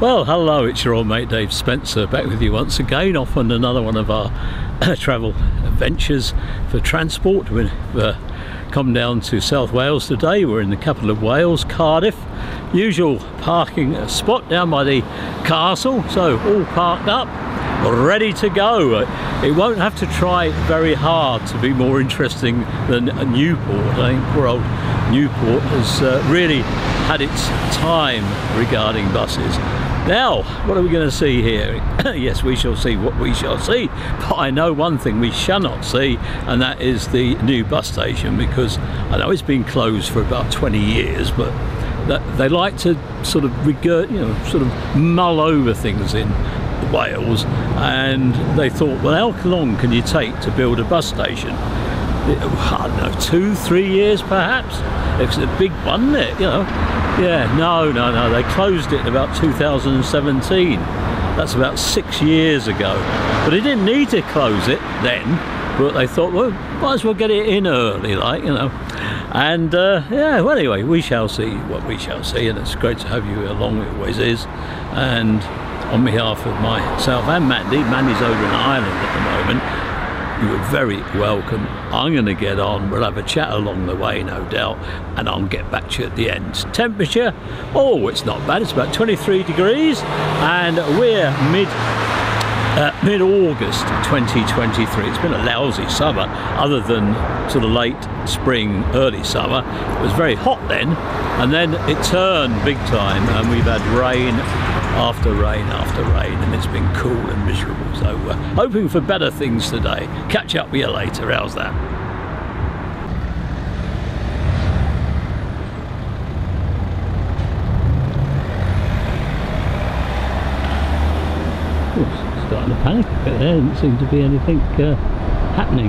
Well, hello, it's your old mate Dave Spencer back with you once again off on another one of our travel adventures for transport. We've uh, come down to South Wales today. We're in the capital of Wales, Cardiff. Usual parking spot down by the castle, so all parked up, ready to go. It won't have to try very hard to be more interesting than Newport. I think poor old Newport has uh, really had its time regarding buses. Now, what are we going to see here? yes, we shall see what we shall see, but I know one thing we shall not see, and that is the new bus station because I know it's been closed for about 20 years, but they like to sort of regurg, you know, sort of mull over things in Wales, and they thought, well, how long can you take to build a bus station? I don't know, two, three years perhaps. It's a big one, it? You know, yeah, no, no, no. They closed it about 2017. That's about six years ago. But they didn't need to close it then. But they thought, well, might as well get it in early, like, you know. And uh, yeah, well, anyway, we shall see what we shall see. And it's great to have you along, it always is. And on behalf of myself and Mandy, Mandy's over in Ireland at the moment you are very welcome. I'm going to get on. We'll have a chat along the way, no doubt, and I'll get back to you at the end. Temperature, oh, it's not bad. It's about 23 degrees, and we're mid uh, mid-August 2023. It's been a lousy summer, other than sort of late spring, early summer. It was very hot then, and then it turned big time, and we've had rain after rain after rain and it's been cool and miserable so uh, hoping for better things today catch up with you later how's that starting to panic a bit there didn't seem to be anything uh, happening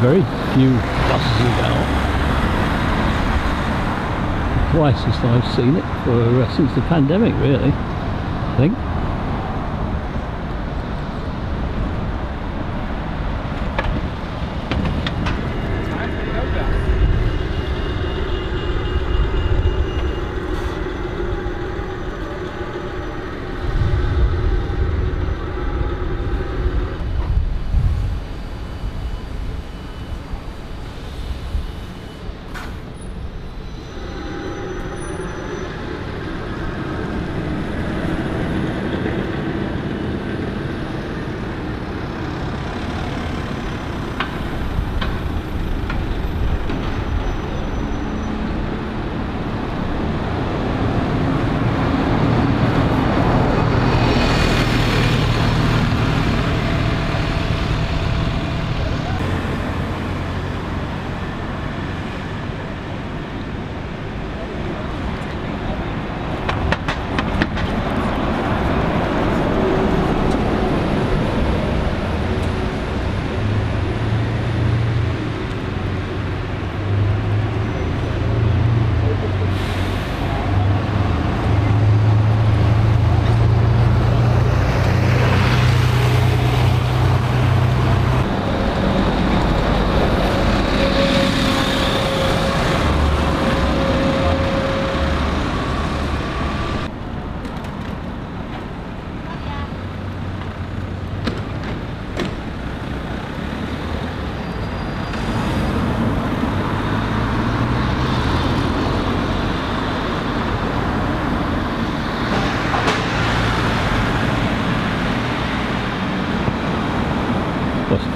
very few buses about. Since I've seen it for uh, since the pandemic really, I think.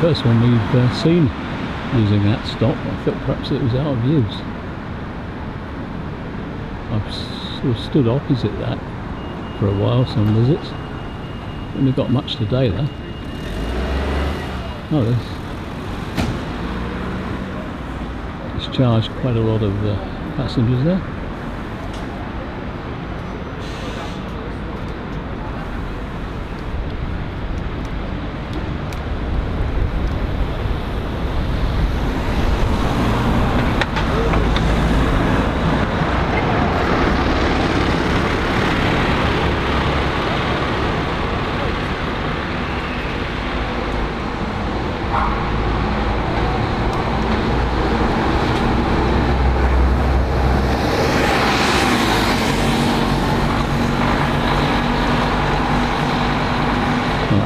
First one we've uh, seen using that stop. I thought perhaps it was out of use. I've sort of stood opposite that for a while, some visits. Haven't got much today though. Oh, there's discharged quite a lot of uh, passengers there.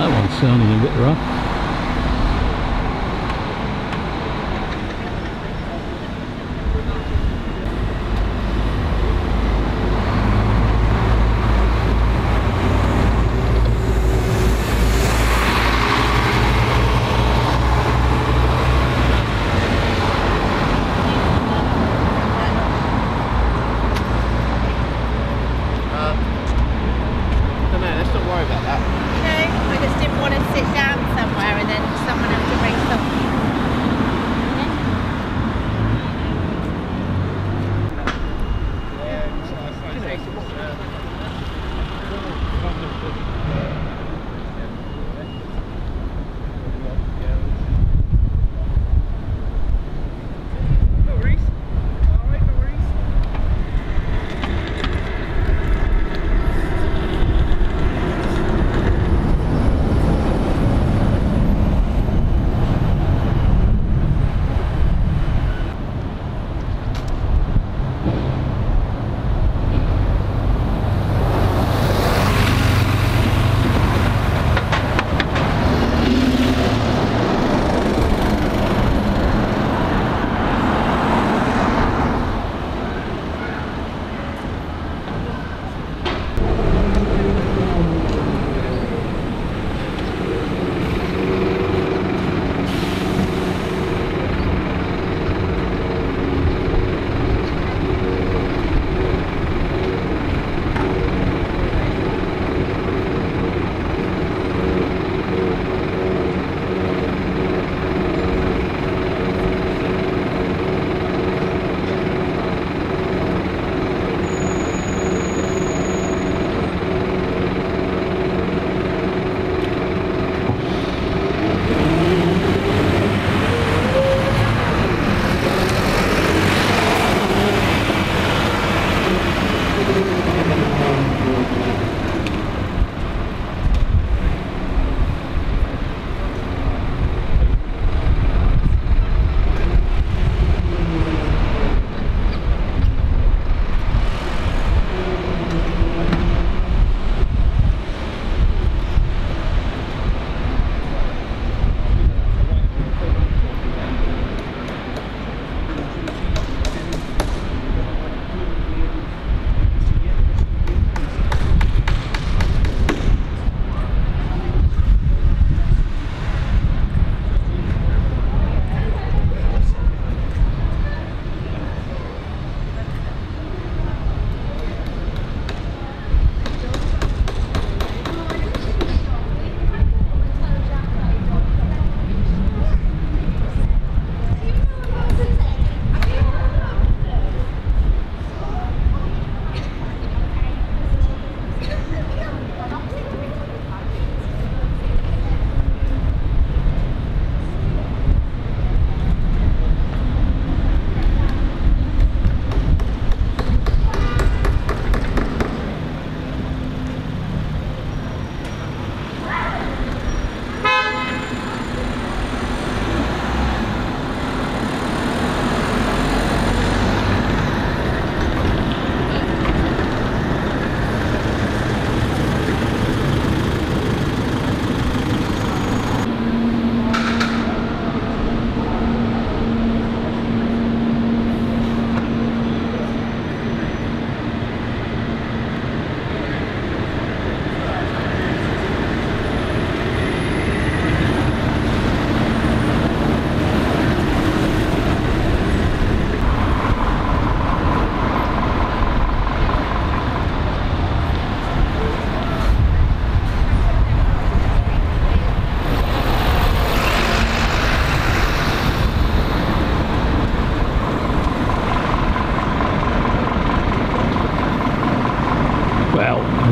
That one's sounding a bit rough.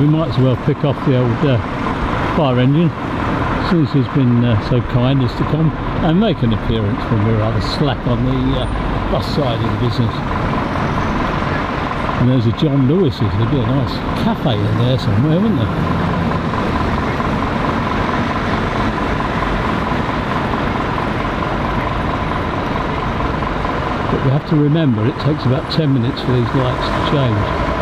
Might as well pick off the old uh, fire engine since he's been uh, so kind as to come and make an appearance when we're rather slack on the uh, bus side of the business. And there's a John Lewis's, there'd be a nice cafe in there somewhere, wouldn't there? But we have to remember it takes about 10 minutes for these lights to change.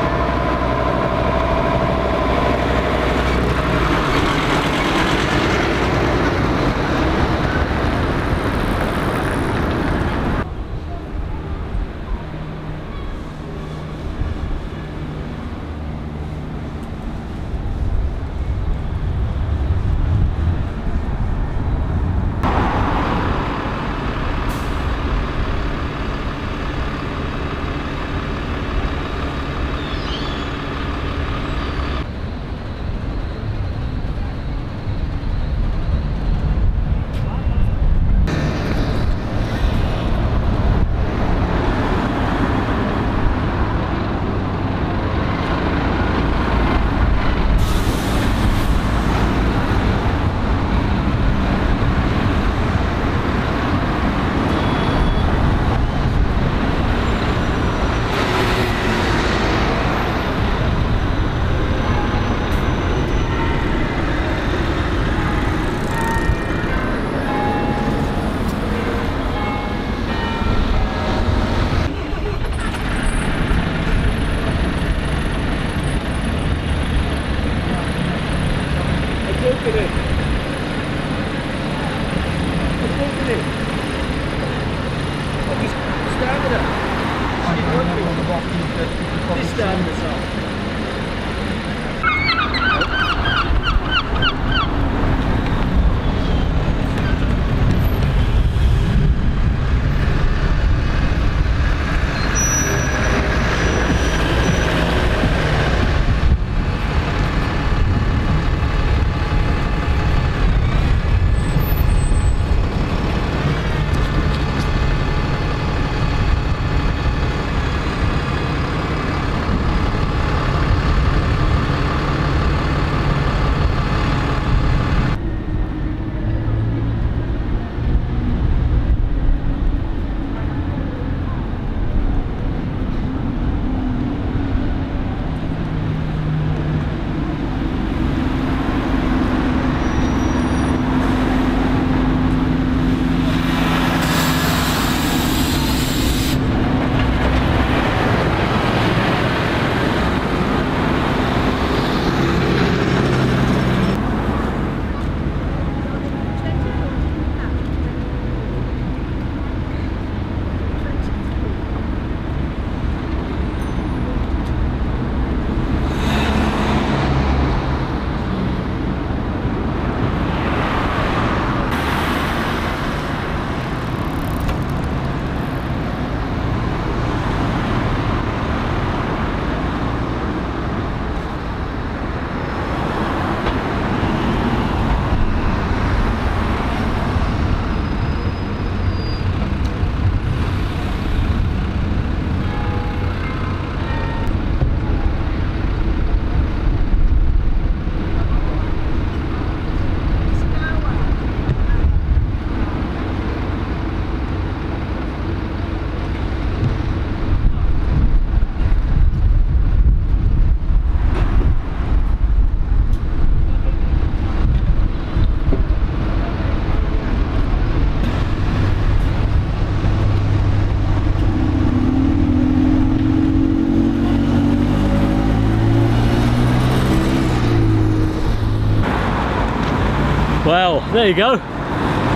There you go.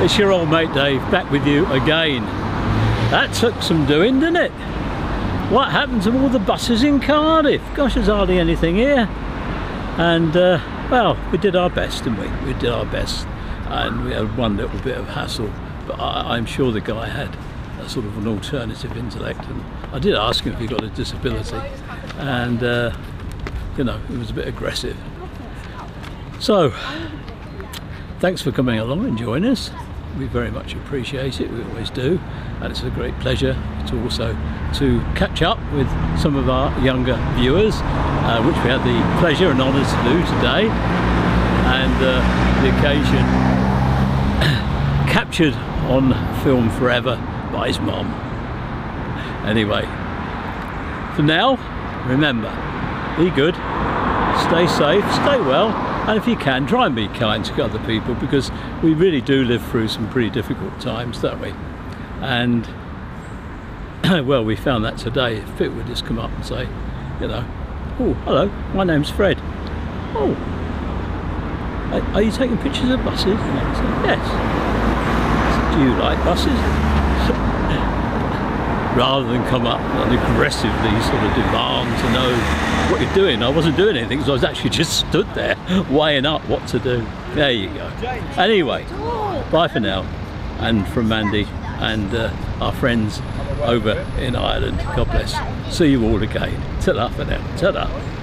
It's your old mate Dave back with you again. That took some doing, didn't it? What happened to all the buses in Cardiff? Gosh, there's hardly anything here. And, uh, well, we did our best, didn't we? We did our best. And we had one little bit of hassle, but I, I'm sure the guy had a sort of an alternative intellect. And I did ask him if he got a disability. And, uh, you know, it was a bit aggressive. So, thanks for coming along and joining us. we very much appreciate it. We always do, and it's a great pleasure to also to catch up with some of our younger viewers, uh, which we had the pleasure and honour to do today, and uh, the occasion captured on film forever by his mom. Anyway, for now, remember, be good, stay safe, stay well, and if you can, try and be kind to other people because we really do live through some pretty difficult times, don't we? And well, we found that today. If it would just come up and say, you know, oh, hello, my name's Fred. Oh, are- you taking pictures of buses? And I said, yes. Do you like buses? Rather than come up and aggressively sort of demand to know what you're doing. I wasn't doing anything, so I was actually just stood there weighing up what to do. There you go. Anyway, bye for now. And from Mandy and uh, our friends over in Ireland. God bless. See you all again. Ta-da for now. Ta-da.